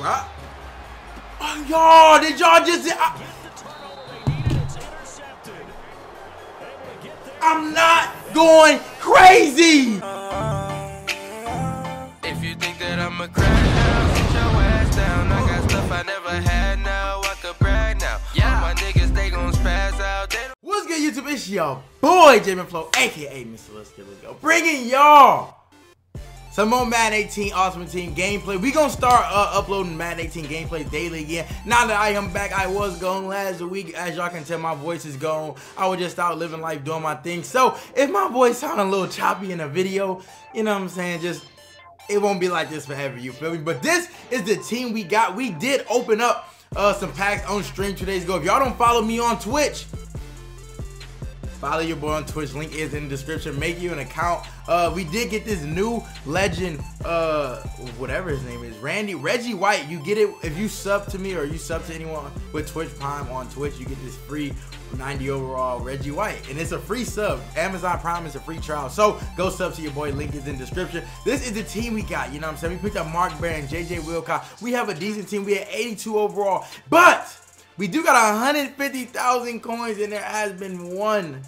Right. Oh, y'all, did y'all just... I, I'm not going crazy. If you think that I'm a crack now, sit your ass down. I got stuff I never had now. I could brag now. Yeah, my niggas they gon' spaz out. What's good, YouTube? It's your boy, Jmell Flow, aka Mr. Let's Get Let's Go, bringing y'all some more Madden 18 Ultimate Team gameplay. We gonna start uh, uploading Madden 18 gameplay daily again. Now that I am back, I was gone last week. As y'all can tell, my voice is gone. I was just out living life, doing my thing. So if my voice sound a little choppy in a video, you know what I'm saying? Just it won't be like this forever. You feel me? But this is the team we got. We did open up uh, some packs on stream two days ago. If y'all don't follow me on Twitch, Follow your boy on Twitch. Link is in the description. Make you an account. Uh, we did get this new legend, uh, whatever his name is, Randy Reggie White. You get it if you sub to me or you sub to anyone with Twitch Prime on Twitch. You get this free 90 overall Reggie White, and it's a free sub. Amazon Prime is a free trial, so go sub to your boy. Link is in the description. This is the team we got. You know what I'm saying? We picked up Mark Barron, JJ Wilcox. We have a decent team. We had 82 overall, but we do got 150,000 coins and there has been one.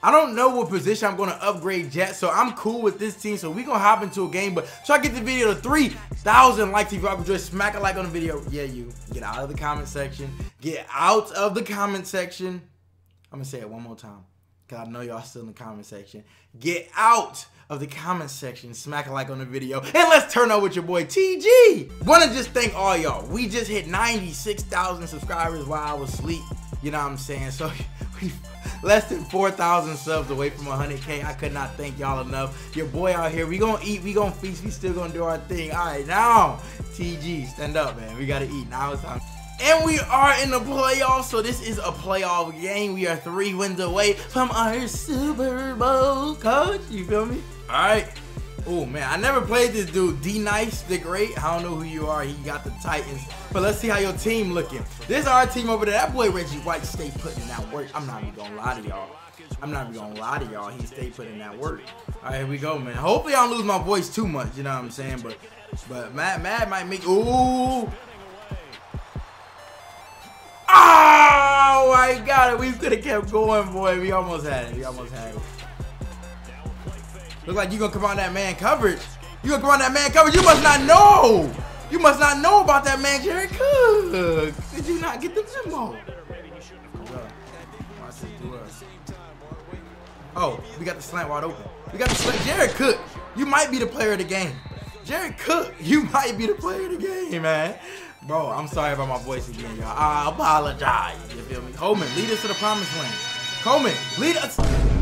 I don't know what position I'm going to upgrade yet, so I'm cool with this team. So we going to hop into a game, but try to get the video to 3,000 likes if y'all enjoy. Smack a like on the video. Yeah, you. Get out of the comment section. Get out of the comment section. I'm going to say it one more time because I know y'all still in the comment section. Get out of the comment section, smack a like on the video, and let's turn up with your boy TG. Wanna just thank all y'all. We just hit 96,000 subscribers while I was asleep. You know what I'm saying? So we less than 4,000 subs away from 100K. I could not thank y'all enough. Your boy out here, we gonna eat, we gonna feast, we still gonna do our thing. All right, now, TG, stand up, man. We gotta eat. Now it's time. And we are in the playoffs, so this is a playoff game. We are three wins away from our Super Bowl, coach. You feel me? All right. Oh man, I never played this dude. D Nice, the great. I don't know who you are. He got the Titans. But let's see how your team looking. This is our team over there. That boy Reggie White stay putting in that work. I'm not even gonna lie to y'all. I'm not even gonna lie to y'all. He stay putting that work. All right, here we go, man. Hopefully I don't lose my voice too much. You know what I'm saying? But but Matt Matt might make. Ooh. Oh, I got it. We could have kept going, boy. We almost had it. We almost had it. Look like you gonna come on that man coverage. You gonna come on that man coverage. You must not know. You must not know about that man, Jared Cook. Did you not get the memo? Oh, we got the slant wide open. We got the slant. Jared Cook, you might be the player of the game. Jared Cook, you might be the player of the game, man. Bro, I'm sorry about my voice again, y'all. I apologize. You feel me? Coleman, lead us to the promised land. Coleman, lead us.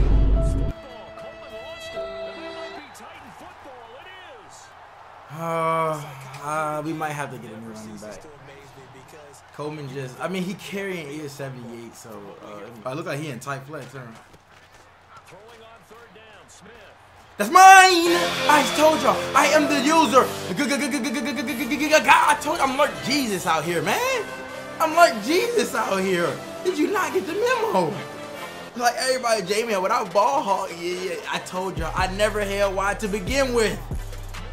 Uh, uh, we might have to get a new running back. Coleman just, I mean, he carrying is 78, so uh, I look like he in tight flex, huh? That's mine! I told y'all, I am the user. I told you, I'm like Jesus out here, man. I'm like Jesus out here. Did you not get the memo? Like everybody, Jamie, without ball hog, yeah, yeah, I told y'all, I never held wide to begin with.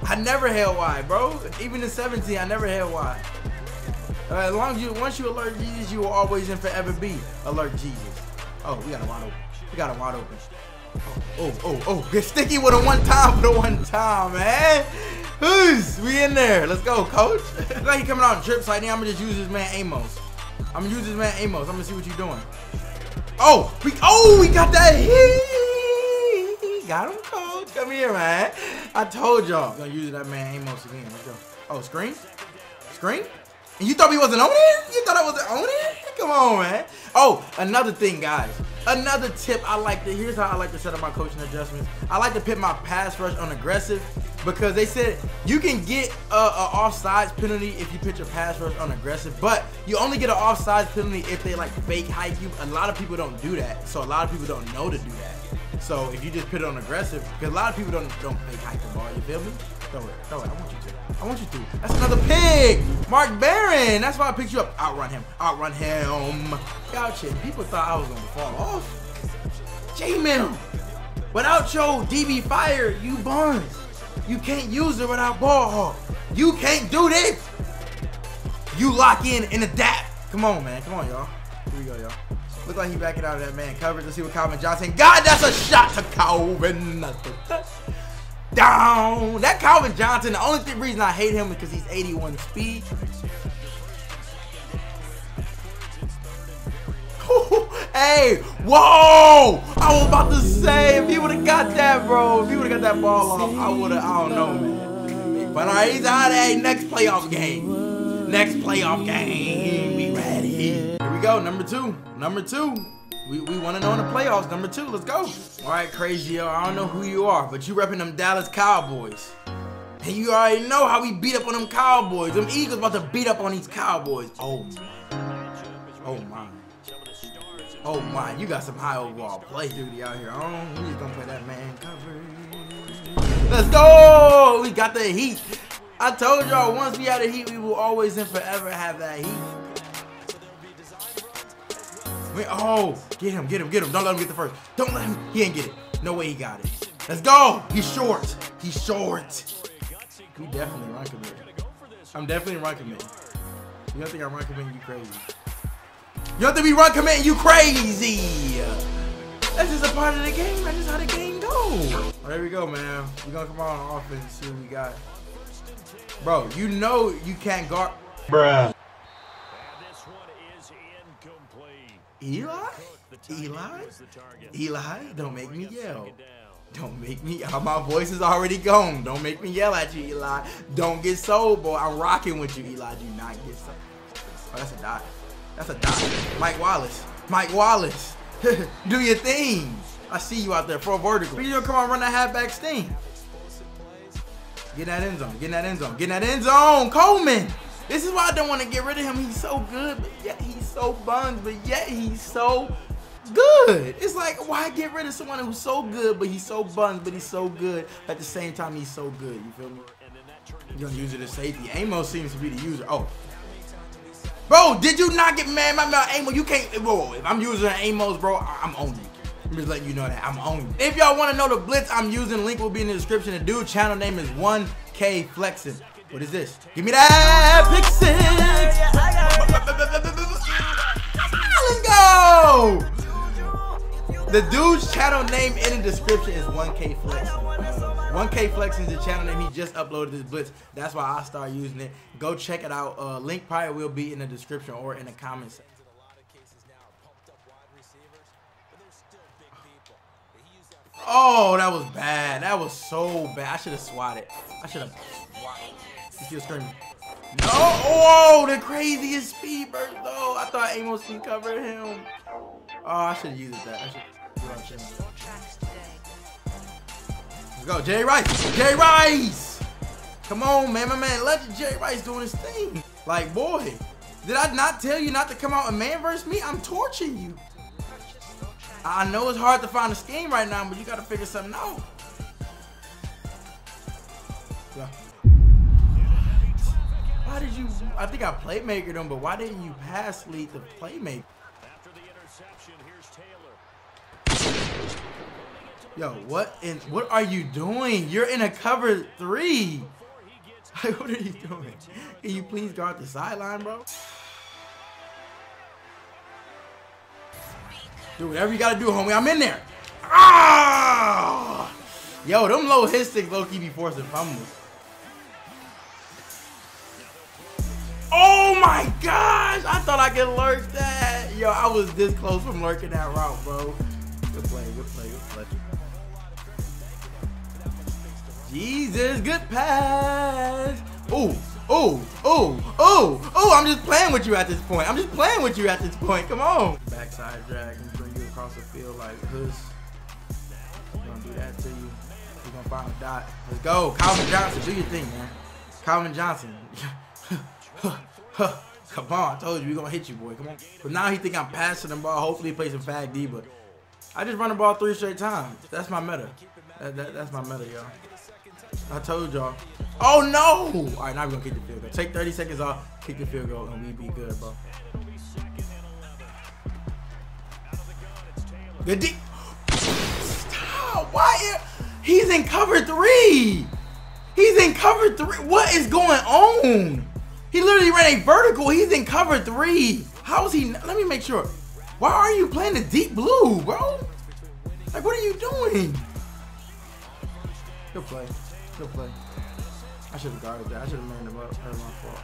I never held wide, bro. Even in 17, I never held wide. Uh, as long as you, once you alert Jesus, you will always and forever be alert Jesus. Oh, we got a wide open. We got a wide open. Oh, oh, oh, get sticky with a one time for the one time, man. Who's we in there? Let's go, coach. like he coming out drip side. I'm gonna just use this man Amos. I'm gonna use this man Amos. I'm gonna see what you're doing. Oh, we oh we got that He Got him, coach. Come here, man. I told y'all. I'm Gonna use that man Amos again. Let's go. Oh, screen? Screen? And you thought we wasn't on it? You thought I wasn't on it? Come on, man. Oh, another thing, guys. Another tip I like to, here's how I like to set up my coaching adjustments. I like to put my pass rush on aggressive because they said you can get a, a offsides penalty if you pitch a pass rush on aggressive, but you only get an offsides penalty if they like fake hike you. A lot of people don't do that, so a lot of people don't know to do that. So if you just put it on aggressive, because a lot of people don't don't fake hike the ball, you feel me? Throw it, throw it. I want you to. I want you to. That's another pig. Mark Barron. That's why I picked you up. Outrun him. Outrun him. Gotcha. People thought I was gonna fall off. J-Man. Without your DB fire, you buns. You can't use it without ball hawk. You can't do this. You lock in and adapt. Come on, man. Come on, y'all. Here we go, y'all. Look like he backing out of that man coverage. Let's see what Calvin Johnson. God, that's a shot to Calvin. Down. That Calvin Johnson, the only th reason I hate him is because he's 81 speed. hey, whoa! I was about to say, if he would have got that, bro, if he would have got that ball off, I would have, I don't know, man. But all right, he's out of hey, next playoff game. Next playoff game. Be ready. Go, number two. Number two. We, we want to know in the playoffs. Number two, let's go. All right, crazy, yo. I don't know who you are, but you repping them Dallas Cowboys. And you already know how we beat up on them Cowboys. Them Eagles about to beat up on these Cowboys. Oh, my. Oh, my. Oh my, you got some high overall play duty out here. Oh, we just gonna play that man cover. Let's go! We got the heat. I told y'all once we had the heat, we will always and forever have that heat. Oh, get him, get him, get him. Don't let him get the first. Don't let him. He ain't get it. No way he got it. Let's go. He's short. He's short. We definitely run commit. I'm definitely run commit. You don't think I'm run committing? You crazy. You have to be run committing, you crazy. That's just a part of the game. That's how the game goes. Well, there we go, man. We're gonna come out on offense see what we got. Bro, you know you can't guard. Bruh. Eli? Eli? Eli? Don't make me yell. Don't make me. My voice is already gone. Don't make me yell at you, Eli. Don't get sold, boy. I'm rocking with you, Eli. Do not get sold. Oh, that's a dot. That's a dot. Mike Wallace. Mike Wallace. Do your thing. I see you out there for a vertical. You come on run that halfback sting. Get in that end zone. Get in that end zone. Get in that end zone. Coleman. This is why I don't want to get rid of him. He's so good, but yet he's so buns, but yet he's so good. It's like, why get rid of someone who's so good, but he's so buns, but he's so good. At the same time, he's so good. You feel me? You're to use it as safety. Amos seems to be the user. Oh, Bro, did you not get mad about Amos? You can't, bro, if I'm using Amos, bro, I'm on you. I'm just letting you know that I'm on you. If y'all want to know the blitz I'm using, link will be in the description. The dude channel name is 1K Flexing. What is this? Give me that pick six. Let's go. The dude's channel name in the description is 1K Flexing. 1K Flex is the channel name. He just uploaded this blitz. That's why I started using it. Go check it out. Uh, link probably will be in the description or in the comments. Oh, that was bad. That was so bad. I should have swatted. I should have. He's still screaming. No! Oh, the craziest speed burst, though. I thought Amos can cover him. Oh, I should have used that. I should. Let's go, Jerry Rice. Jerry Rice! Come on, man. My man, Legend Jerry Rice doing his thing. Like, boy, did I not tell you not to come out and man versus me? I'm torching you. I know it's hard to find a scheme right now, but you got to figure something out. Why did you, I think I playmakered him, but why didn't you pass lead the playmaker? After the interception, here's Taylor. Yo, what in, what are you doing? You're in a cover three. what are you doing? Can you please guard the sideline, bro? Do whatever you gotta do, homie. I'm in there. Ah! Yo, them low hit sticks low key be forcing fumbles. Oh my gosh! I thought I could lurk that. Yo, I was this close from lurking that route, bro. Good play, good play, good play. Jesus, good pass. Oh, oh, oh, oh, oh, I'm just playing with you at this point. I'm just playing with you at this point. Come on. Backside drag and bring you across the field like this. Gonna do that to you. We're gonna find a dot. Let's go. Calvin Johnson, do your thing, man. Calvin Johnson. Come on, I told you we're gonna hit you, boy. Come on. But now he think I'm passing the ball. Hopefully he plays some fag D, but I just run the ball three straight times. That's my meta. That, that, that's my meta, y'all. I told y'all. Oh no! All right, now we're gonna kick the field goal. Take 30 seconds off, kick the field goal, and we be good, bro. Good D. Stop! Why? He's in cover three. He's in cover three. What is going on? He literally ran a vertical. He's in cover three. How is he? Let me make sure. Why are you playing the deep blue, bro? Like, what are you doing? Good play. Good play. I should have guarded that. I should have manned him up. That's my fault.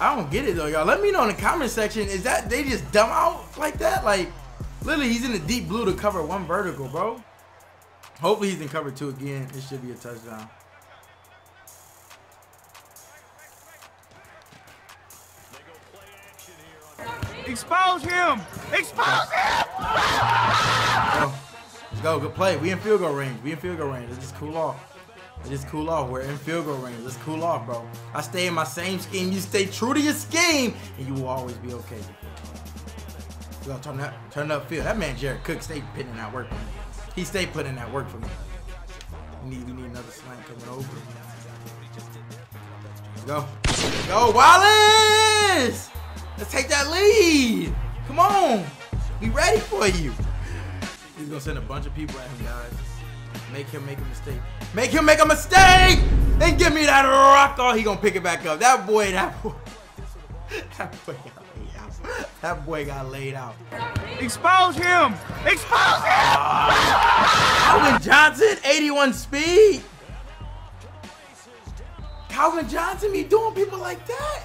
I don't get it though, y'all. Let me know in the comment section. Is that they just dumb out like that? Like, literally, he's in the deep blue to cover one vertical, bro. Hopefully, he's in cover two again. It should be a touchdown. Expose him! Expose him! Let's go. Good play. We in field goal range. We in field goal range. Let's just cool off. Let's just cool off. We're in field goal range. Let's cool off, bro. I stay in my same scheme. You stay true to your scheme, and you will always be okay. We gonna turn that turn up field. That man Jared Cook stay putting in that work. He stay putting in that work for me. We need we need another slant coming over. Let's go. Let's go, Wallace! Let's take that lead. Come on. We ready for you. He's gonna send a bunch of people at him, guys. Make him make a mistake. Make him make a mistake! And give me that rock. Oh, he gonna pick it back up. That boy, that boy. That boy got laid out. That boy got laid out. Expose him! Expose him! Calvin Johnson, 81 speed. Calvin Johnson be doing people like that.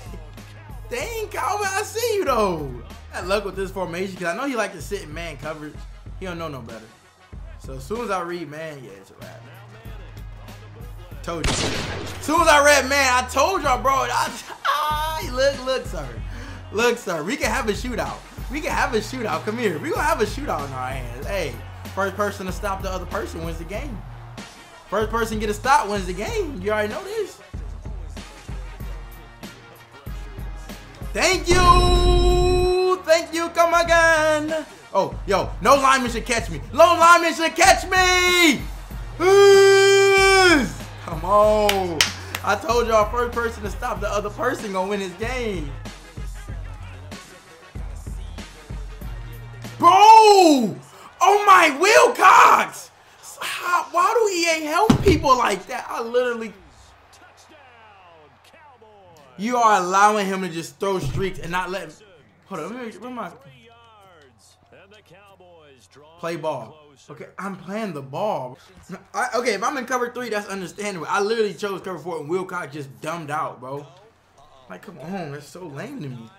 Dang, Calvin, I see you though. Had luck with this formation because I know he like to sit in man coverage. He don't know no better. So as soon as I read man, yeah, it's a wrap. Told you. As soon as I read man, I told y'all, bro. I, ah, look, look, sir. Look, sir. We can have a shootout. We can have a shootout. Come here. We gonna have a shootout in our hands. Hey, first person to stop the other person wins the game. First person get a stop wins the game. You already know this. Thank you. Thank you. Come again. Oh, yo, no lineman should catch me. No lineman should catch me. Come on. I told y'all first person to stop the other person gonna win this game. Bro! Oh my Wilcox! How, why do EA help people like that? I literally you are allowing him to just throw streaks and not let him. Hold on, where, am I? Play ball. Okay, I'm playing the ball. I, okay, if I'm in cover three, that's understandable. I literally chose cover four and Wilcox just dumbed out, bro. Like, come on, that's so lame to me.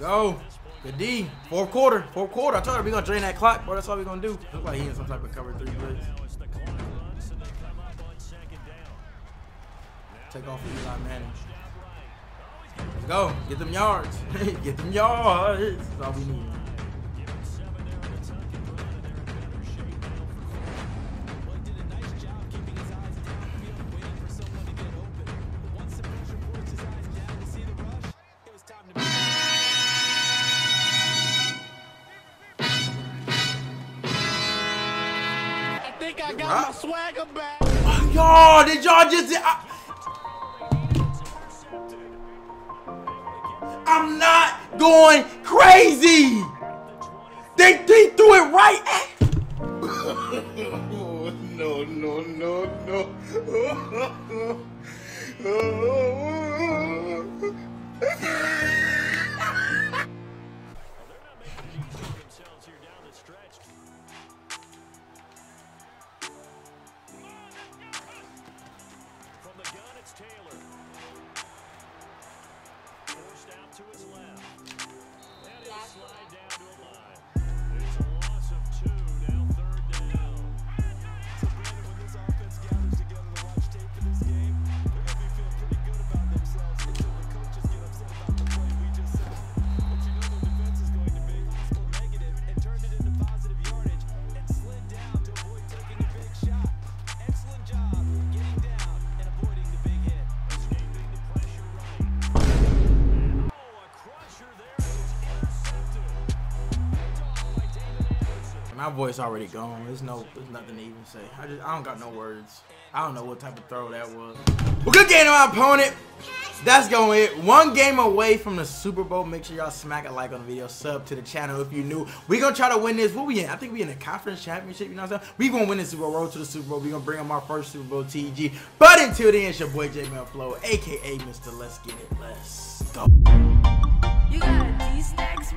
Go. Good D. Fourth quarter. Fourth quarter. I told her we're gonna drain that clock, bro. That's all we're gonna do. Look like he in some type of cover three blitz. Take off with Eli Manning. Let's go. Get them yards. Get them yards. That's all we need. I think I got my swagger back. Oh, y'all, did y'all just? I, I'm not going crazy. They, they threw it right at. no, no, no, no. From My voice already gone. There's no, there's nothing to even say. I just, I don't got no words. I don't know what type of throw that was. Well, good game to my opponent. that's going it. One game away from the Super Bowl. Make sure y'all smack a like on the video, sub to the channel if you new. We gonna try to win this. What we in? I think we in the conference championship. You know what I'm saying? We gonna win the Super Bowl. Road to the Super Bowl. We gonna bring them our first Super Bowl TG. But until then, it's your boy Jmell Flow, aka Mr. Let's Get It. Let's go. You got a D-Stacks?